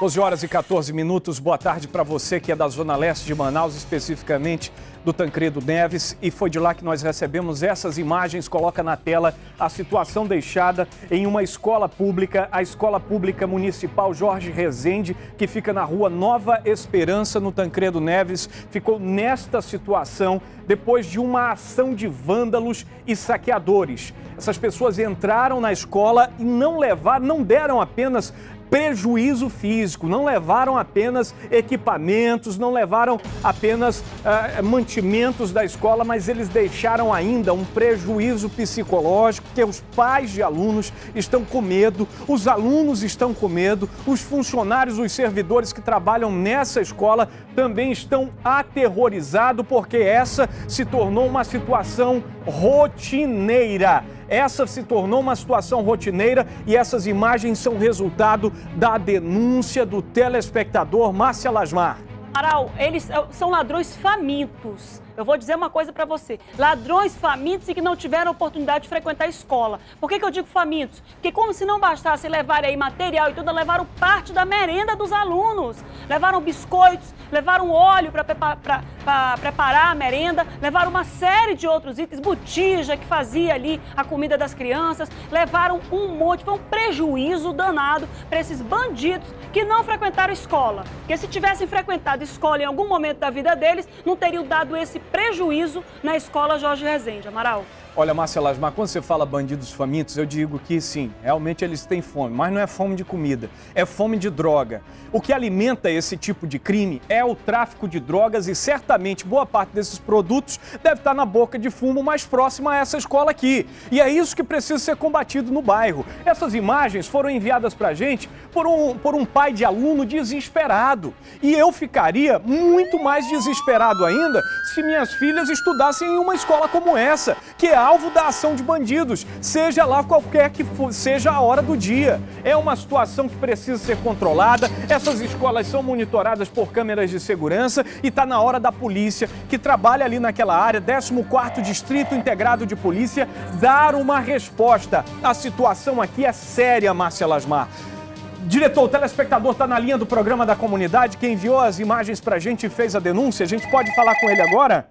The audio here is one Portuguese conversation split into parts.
12 horas e 14 minutos. Boa tarde para você que é da Zona Leste de Manaus, especificamente do Tancredo Neves. E foi de lá que nós recebemos essas imagens. Coloca na tela a situação deixada em uma escola pública, a Escola Pública Municipal Jorge Rezende, que fica na rua Nova Esperança, no Tancredo Neves. Ficou nesta situação depois de uma ação de vândalos e saqueadores. Essas pessoas entraram na escola e não levaram, não deram apenas prejuízo físico, não levaram apenas equipamentos, não levaram apenas uh, mantimentos da escola, mas eles deixaram ainda um prejuízo psicológico, que os pais de alunos estão com medo, os alunos estão com medo, os funcionários, os servidores que trabalham nessa escola também estão aterrorizados, porque essa se tornou uma situação rotineira. Essa se tornou uma situação rotineira e essas imagens são resultado da denúncia do telespectador Márcia Lasmar. Amaral, eles são ladrões famintos. Eu vou dizer uma coisa para você. Ladrões famintos e que não tiveram oportunidade de frequentar a escola. Por que, que eu digo famintos? Porque como se não bastasse levar aí material e tudo, levaram parte da merenda dos alunos. Levaram biscoitos, levaram óleo para preparar a merenda, levaram uma série de outros itens, botija que fazia ali a comida das crianças, levaram um monte, foi um prejuízo danado para esses bandidos que não frequentaram escola. Porque se tivessem frequentado escola em algum momento da vida deles, não teriam dado esse prejuízo na escola Jorge Rezende. Amaral. Olha, Márcia Lasmar, quando você fala bandidos famintos, eu digo que sim, realmente eles têm fome, mas não é fome de comida, é fome de droga. O que alimenta esse tipo de crime é o tráfico de drogas e certamente boa parte desses produtos deve estar na boca de fumo mais próxima a essa escola aqui. E é isso que precisa ser combatido no bairro. Essas imagens foram enviadas para a gente por um, por um pai de aluno desesperado. E eu ficaria muito mais desesperado ainda se minhas filhas estudassem em uma escola como essa, que é alvo da ação de bandidos, seja lá qualquer que for, seja a hora do dia. É uma situação que precisa ser controlada. Essas escolas são monitoradas por câmeras de segurança e está na hora da polícia, que trabalha ali naquela área, 14º Distrito Integrado de Polícia, dar uma resposta. A situação aqui é séria, Márcia Lasmar. Diretor, o telespectador está na linha do programa da comunidade, que enviou as imagens para a gente e fez a denúncia. A gente pode falar com ele agora?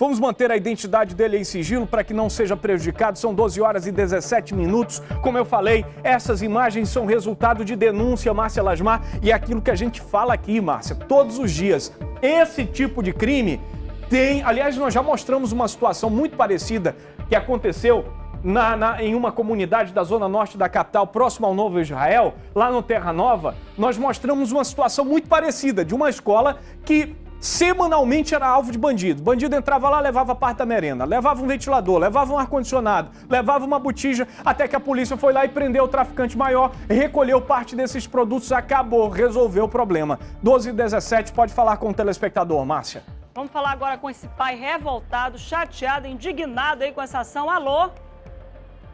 Vamos manter a identidade dele em sigilo para que não seja prejudicado. São 12 horas e 17 minutos. Como eu falei, essas imagens são resultado de denúncia, Márcia Lasmar, e é aquilo que a gente fala aqui, Márcia, todos os dias. Esse tipo de crime tem. Aliás, nós já mostramos uma situação muito parecida que aconteceu na, na, em uma comunidade da zona norte da capital, próximo ao Novo Israel, lá no Terra Nova, nós mostramos uma situação muito parecida de uma escola que semanalmente era alvo de bandido. Bandido entrava lá, levava parte da merenda, levava um ventilador, levava um ar-condicionado, levava uma botija, até que a polícia foi lá e prendeu o traficante maior, recolheu parte desses produtos, acabou, resolveu o problema. 12 e 17, pode falar com o telespectador, Márcia. Vamos falar agora com esse pai revoltado, chateado, indignado aí com essa ação. Alô?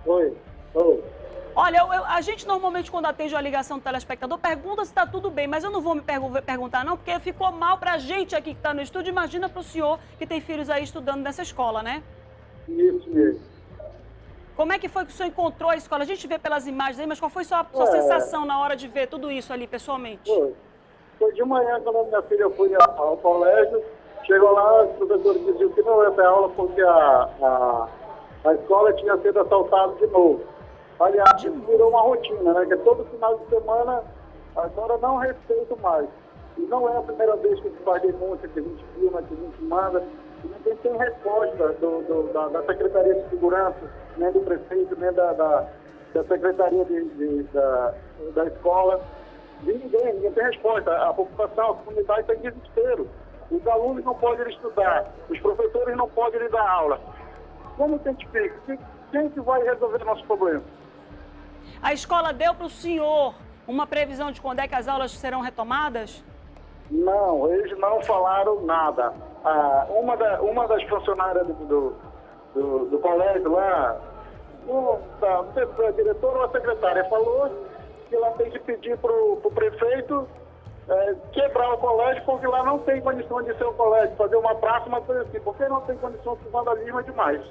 Oi, oi. Olha, eu, eu, a gente normalmente, quando atende uma ligação do telespectador, pergunta se está tudo bem, mas eu não vou me pergu perguntar, não, porque ficou mal para a gente aqui que está no estúdio. Imagina para o senhor que tem filhos aí estudando nessa escola, né? Isso mesmo. Como é que foi que o senhor encontrou a escola? A gente vê pelas imagens aí, mas qual foi a sua, sua é... sensação na hora de ver tudo isso ali pessoalmente? Foi. Foi de manhã, quando a minha filha foi ao colégio, chegou lá, o professor dizia que não ia ter aula porque a, a, a escola tinha sido assaltada de novo. Aliás, isso virou uma rotina, né? Que todo final de semana a senhora não respeita mais. E não é a primeira vez que a gente faz denúncia, que a gente filma, que a gente manda. E ninguém tem resposta do, do, da, da, Secretaria de Segurança, nem do prefeito, nem da, da, da Secretaria de, de, da, da escola. De ninguém, ninguém tem resposta. A população, a comunidade está em desespero. Os alunos não podem estudar, os professores não podem dar aula. Como que a gente fica? Quem que vai resolver nosso problema? A escola deu para o senhor uma previsão de quando é que as aulas serão retomadas? Não, eles não falaram nada. Ah, uma, da, uma das funcionárias do, do, do colégio lá, um, não sei se foi a diretora ou a secretária, falou que ela tem que pedir para o prefeito é, quebrar o colégio, porque lá não tem condição de ser o colégio, fazer uma praça, uma coisa assim, porque não tem condição de vandalismo é demais.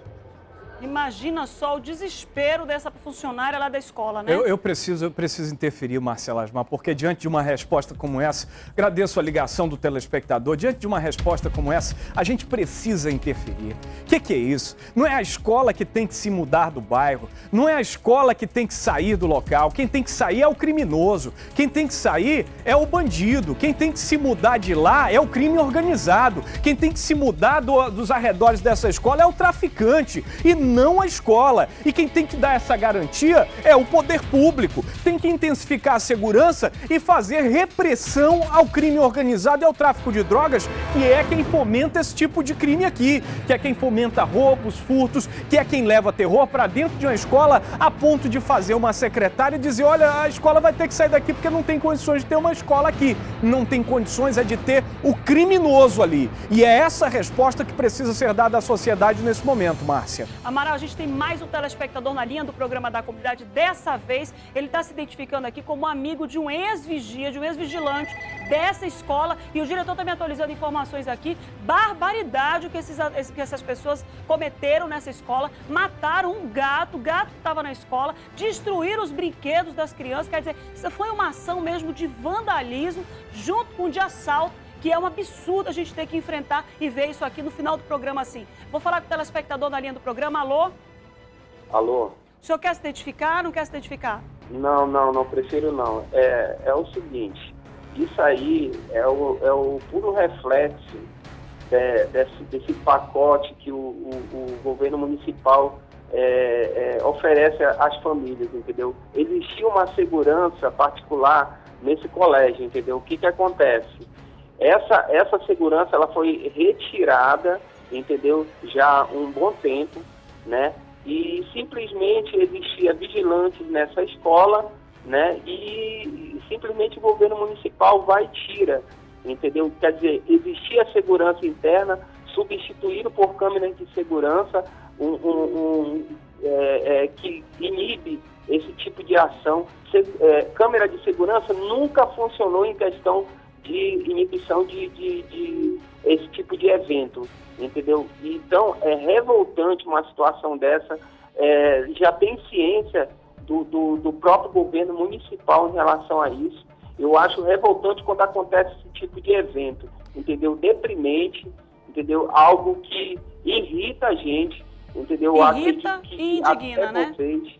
Imagina só o desespero dessa funcionária lá da escola, né? Eu, eu preciso, eu preciso interferir, Marcela Asmar, porque diante de uma resposta como essa, agradeço a ligação do telespectador, diante de uma resposta como essa, a gente precisa interferir. O que, que é isso? Não é a escola que tem que se mudar do bairro, não é a escola que tem que sair do local, quem tem que sair é o criminoso, quem tem que sair é o bandido, quem tem que se mudar de lá é o crime organizado, quem tem que se mudar do, dos arredores dessa escola é o traficante. E não a escola. E quem tem que dar essa garantia é o poder público. Tem que intensificar a segurança e fazer repressão ao crime organizado e ao tráfico de drogas, que é quem fomenta esse tipo de crime aqui, que é quem fomenta roubos, furtos, que é quem leva terror para dentro de uma escola a ponto de fazer uma secretária dizer: olha, a escola vai ter que sair daqui porque não tem condições de ter uma escola aqui. Não tem condições é de ter o criminoso ali. E é essa resposta que precisa ser dada à sociedade nesse momento, Márcia. Amaral, a gente tem mais um telespectador na linha do programa da comunidade. Dessa vez, ele está se identificando aqui como amigo de um ex-vigia, de um ex-vigilante dessa escola. E o diretor está me atualizando informações aqui. Barbaridade que, esses, que essas pessoas cometeram nessa escola. Mataram um gato, gato que estava na escola, destruíram os brinquedos das crianças. Quer dizer, isso foi uma ação mesmo de vandalismo junto com de assalto que é um absurdo a gente ter que enfrentar e ver isso aqui no final do programa assim. Vou falar com o telespectador na linha do programa. Alô? Alô? O senhor quer se identificar não quer se identificar? Não, não, não prefiro não. É, é o seguinte, isso aí é o, é o puro reflexo de, desse, desse pacote que o, o, o governo municipal é, é, oferece às famílias, entendeu? Existia uma segurança particular nesse colégio, entendeu? O que, que acontece? Essa, essa segurança ela foi retirada, entendeu? Já há um bom tempo, né? E simplesmente existia vigilantes nessa escola, né? E simplesmente o governo municipal vai e tira, entendeu? Quer dizer, existia segurança interna, substituído por câmeras de segurança, um, um, um é, é, que inibe esse tipo de ação. Se, é, câmera de segurança nunca funcionou em questão de inibição de, de, de, esse tipo de evento, entendeu? Então, é revoltante uma situação dessa, é, já tem ciência do, do, do, próprio governo municipal em relação a isso. Eu acho revoltante quando acontece esse tipo de evento, entendeu? Deprimente, entendeu? Algo que irrita a gente, entendeu? Irrita e indigna, né? Vocês,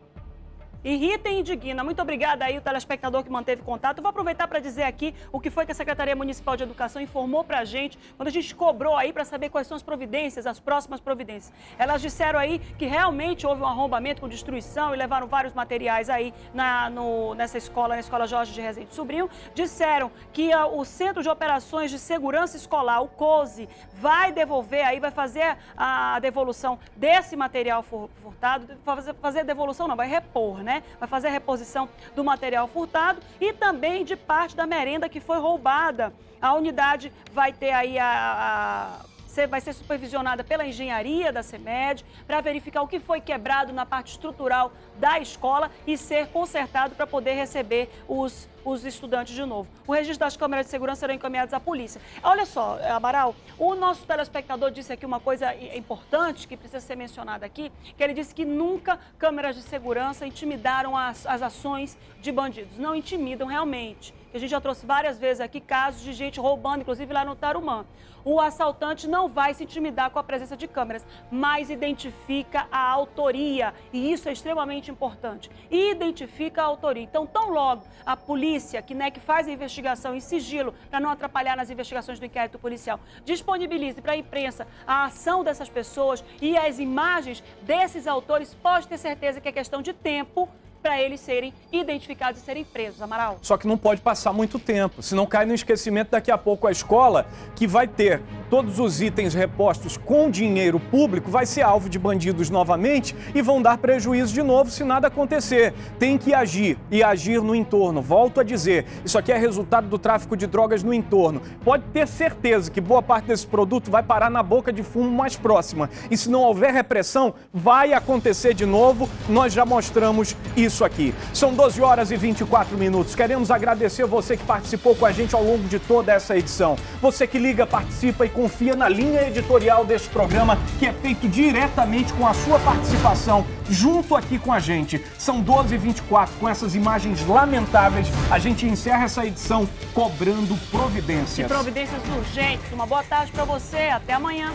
Irrita e indigna. Muito obrigada aí o telespectador que manteve contato. vou aproveitar para dizer aqui o que foi que a Secretaria Municipal de Educação informou para a gente quando a gente cobrou aí para saber quais são as providências, as próximas providências. Elas disseram aí que realmente houve um arrombamento com destruição e levaram vários materiais aí na, no, nessa escola, na Escola Jorge de Rezende Sobrinho. Disseram que a, o Centro de Operações de Segurança Escolar, o COSE, vai devolver aí, vai fazer a, a devolução desse material furtado, fazer, fazer devolução não, vai repor, né? Vai fazer a reposição do material furtado e também de parte da merenda que foi roubada. A unidade vai ter aí a, a vai ser supervisionada pela engenharia da CEMED para verificar o que foi quebrado na parte estrutural da escola e ser consertado para poder receber os os estudantes de novo. O registro das câmeras de segurança serão encaminhados à polícia. Olha só, Amaral, o nosso telespectador disse aqui uma coisa importante que precisa ser mencionada aqui, que ele disse que nunca câmeras de segurança intimidaram as, as ações de bandidos. Não intimidam realmente. A gente já trouxe várias vezes aqui casos de gente roubando, inclusive lá no Tarumã. O assaltante não vai se intimidar com a presença de câmeras, mas identifica a autoria. E isso é extremamente importante. Identifica a autoria. Então, tão logo a polícia, que, né, que faz a investigação em sigilo, para não atrapalhar nas investigações do inquérito policial, disponibilize para a imprensa a ação dessas pessoas e as imagens desses autores, pode ter certeza que é questão de tempo para eles serem identificados e serem presos, Amaral. Só que não pode passar muito tempo, senão cai no esquecimento daqui a pouco a escola, que vai ter todos os itens repostos com dinheiro público, vai ser alvo de bandidos novamente e vão dar prejuízo de novo se nada acontecer. Tem que agir e agir no entorno. Volto a dizer, isso aqui é resultado do tráfico de drogas no entorno. Pode ter certeza que boa parte desse produto vai parar na boca de fumo mais próxima. E se não houver repressão, vai acontecer de novo. Nós já mostramos isso isso aqui. São 12 horas e 24 minutos. Queremos agradecer você que participou com a gente ao longo de toda essa edição. Você que liga, participa e confia na linha editorial deste programa, que é feito diretamente com a sua participação, junto aqui com a gente. São 12h24, com essas imagens lamentáveis, a gente encerra essa edição cobrando providências. E providências urgentes. Uma boa tarde para você, até amanhã.